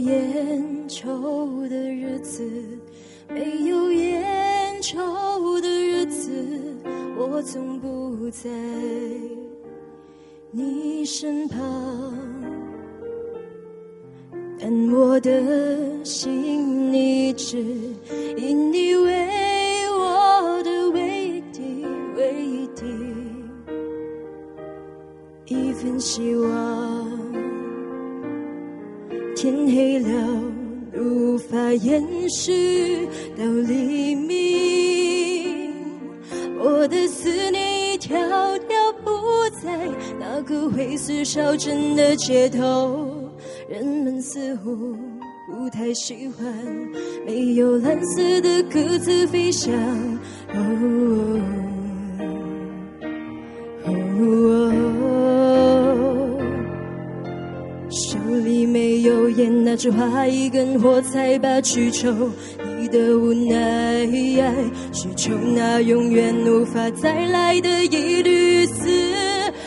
烟抽的日子，没有烟抽的日子，我总不在你身旁。但我的心一直以你为我的唯一唯一，一份希望。天黑了，无法延续到黎明。我的思念一条条铺在那个灰色小镇的街头，人们似乎不太喜欢没有蓝色的鸽子飞翔。烟拿着花一根火柴把去抽，你的无奈，去抽那永远无法再来的一缕丝。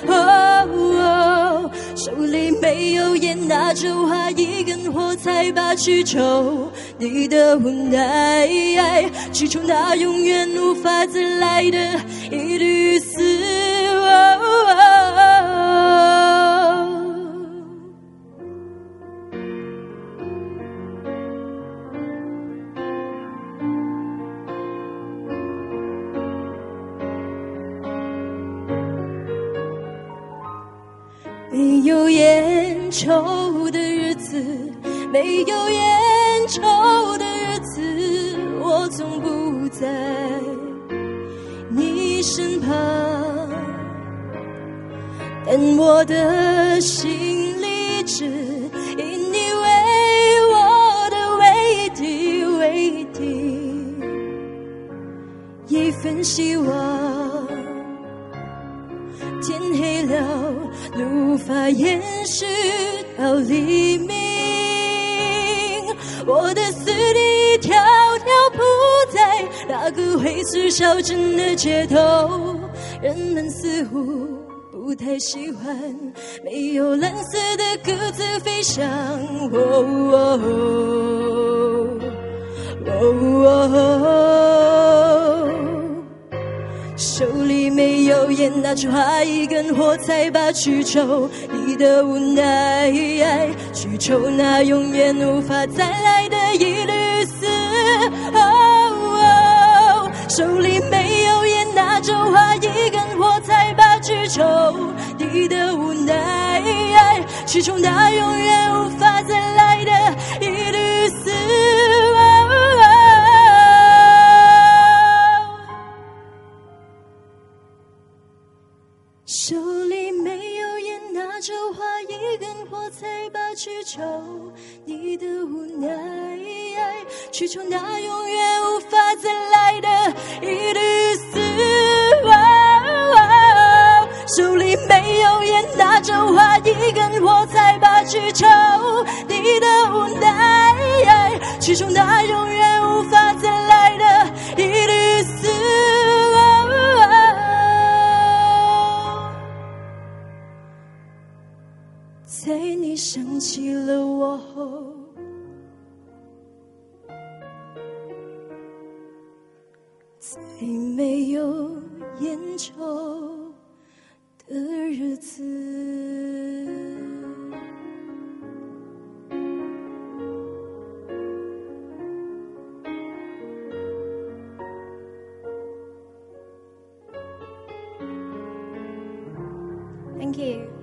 哦手里没有烟，拿着花一根火柴把去抽，你的无奈，去抽那永远无法再来的一缕丝。没有烟抽的日子，没有烟抽的日子，我总不在你身旁。但我的心里只以你为我的唯一唯一，一份希望。无法延续到黎明，我的思念一条条铺在那个灰色小镇的街头，人们似乎不太喜欢没有蓝色的鸽子飞翔。没有烟，拿出花一根火柴把去抽。你的无奈，去抽那永远无法再来的一缕丝。手里没有烟，拿着花一根火柴把去抽。你的无奈，去抽那永远无法再来就画一根火柴把去求。你的无奈，去求那永远无记了我后，在没有烟抽的日子。Thank you.